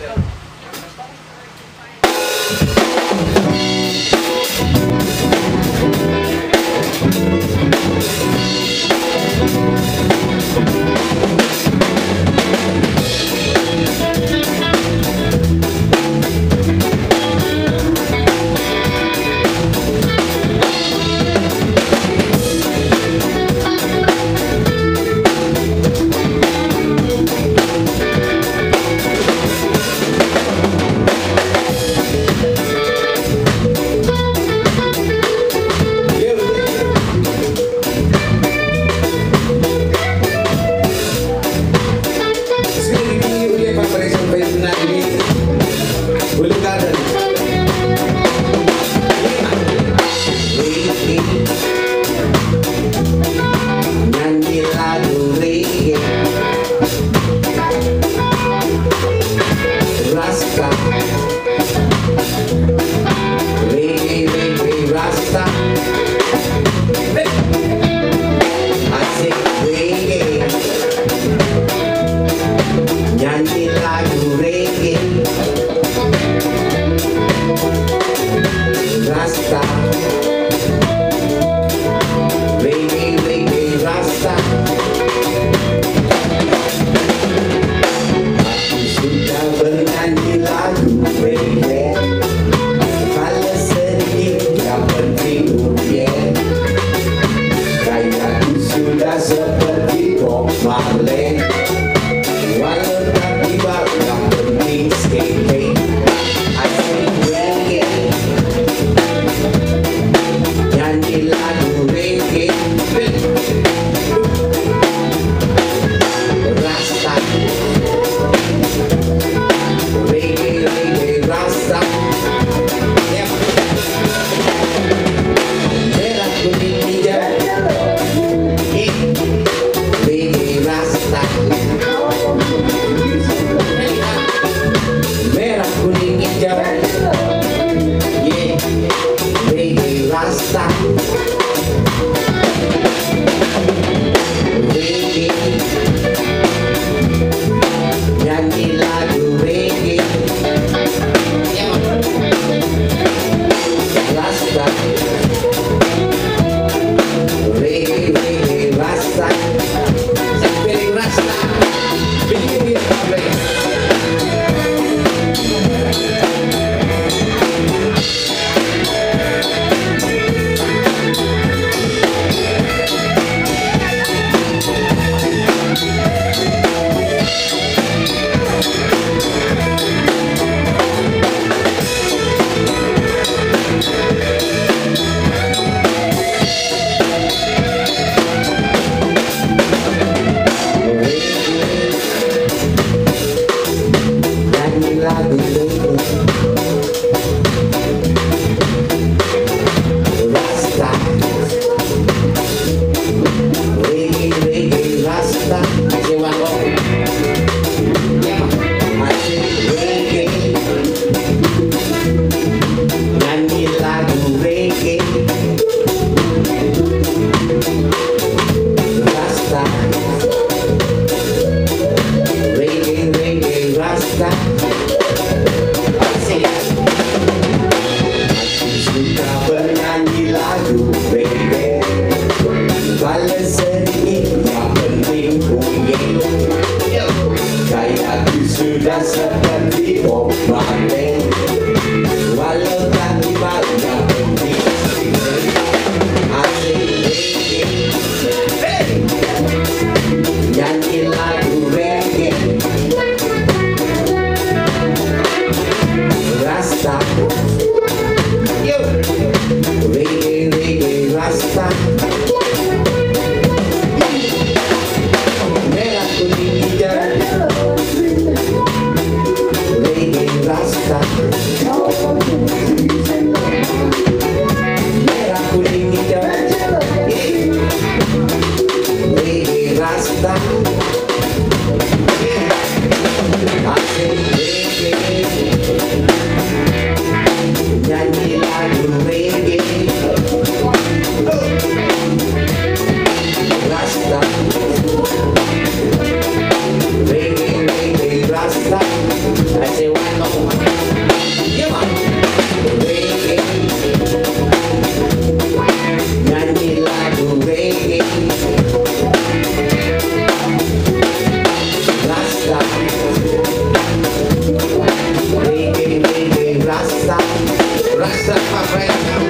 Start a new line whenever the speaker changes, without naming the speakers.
Thank seperti Bob Marley pra frente.